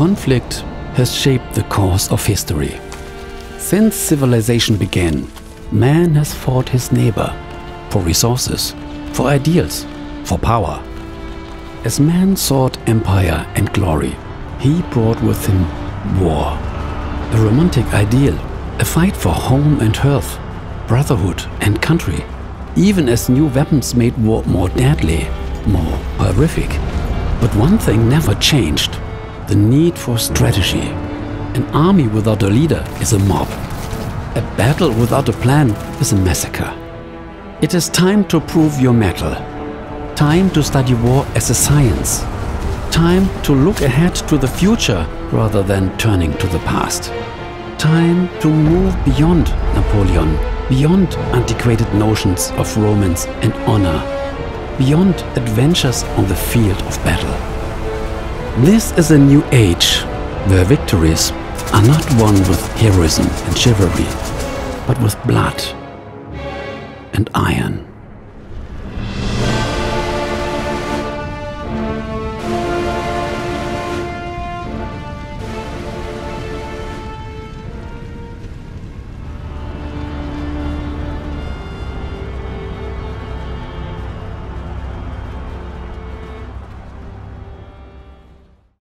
conflict has shaped the course of history. Since civilization began, man has fought his neighbor for resources, for ideals, for power. As man sought empire and glory, he brought with him war, a romantic ideal, a fight for home and hearth, brotherhood and country, even as new weapons made war more deadly, more horrific. But one thing never changed the need for strategy. An army without a leader is a mob. A battle without a plan is a massacre. It is time to prove your mettle. Time to study war as a science. Time to look ahead to the future rather than turning to the past. Time to move beyond Napoleon, beyond antiquated notions of romance and honor, beyond adventures on the field of battle. This is a new age where victories are not won with heroism and chivalry, but with blood and iron.